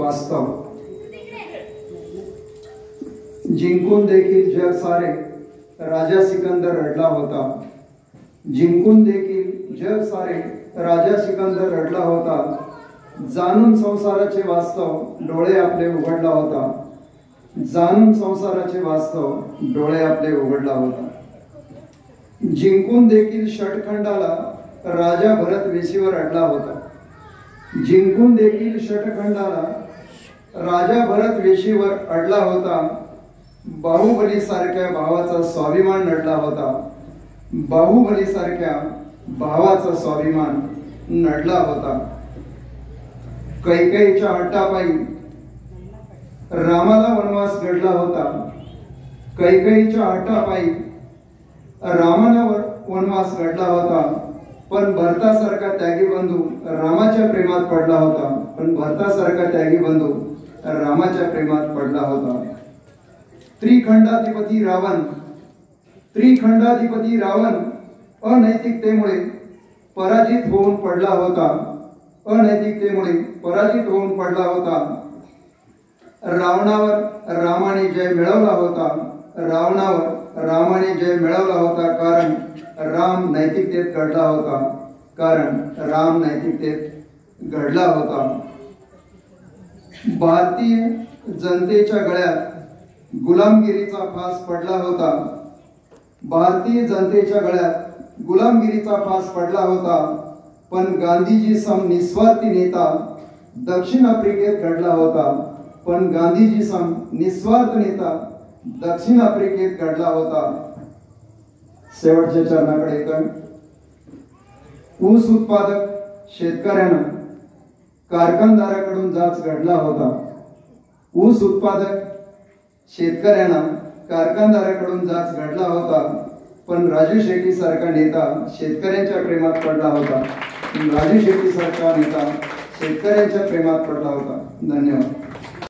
वास्तव जिंकून देखील जग सारे राजा सिकंदर रडला होता. जिंकून देखील जग सारे राजा सिकंदर रडला होता. जाणून संसाराचे वास्तव डोळे आपले उघडला होता. जाणून संसाराचे वास्तव डोळे आपले उघडला होता. जिंकून देखील षटखंडाला राजा भरत वेशीवर अडला होता. जिंकून देखील षटखंडाला राजा भरत वेशीवर अडला होता. बाहुबली सारख्या भावाचा स्वाभिमान नडला होता. बाहुबली सारख्या भावाचा स्वाभिमान नडला होता. कैकेईच्या हट्टापायी रामाला वनवास घडला होता. कैकईच्या हट्टापायी रामाला वनवास घडला होता. पण भरतासारखा त्यागी बंधू रामाच्या प्रेमात पडला होता. पण भरतासारखा त्यागी बंधू रामाच्या प्रेमात पडला होता. त्रिखंडाधिपती रावण त्रिखंडाधिपती रावण अनैतिकतेमुळे पराजित होऊन पडला होता. अनैतिकतेमुळे पराजित होऊन पडला होता. रावणावर रामाने जय मिळवला होता. रावणावर रामाने जय मिळवला होता कारण राम नैतिकतेत घडला होता कारण राम नैतिकतेत घडला होता भारतीय जनतेच्या गळ्यात गुलामगिरीचा फास पडला होता. भारतीय जनतेच्या गळ्यात गुलामगिरीचा फास पडला होता. पण गांधीजी सम निस्वार्थी नेता दक्षिण आफ्रिकेत घडला होता. पण गांधीजी सम निस्वार्थ नेता दक्षिण आफ्रिकेत घडला होता. शेवटच्या चरणाकडे येतोय ऊस उत्पादक शेतकऱ्यांना कारखानदाराकडून जाच घडला होता. ऊस उत्पादक शेतकऱ्यांना कारखानदाराकडून जाच घडला होता पण राजू शेट्टी सारखा नेता शेतकऱ्यांच्या प्रेमात पडला होता. राजू शेट्टी सारखा नेता शेतकऱ्यांच्या प्रेमात पडला होता. धन्यवाद.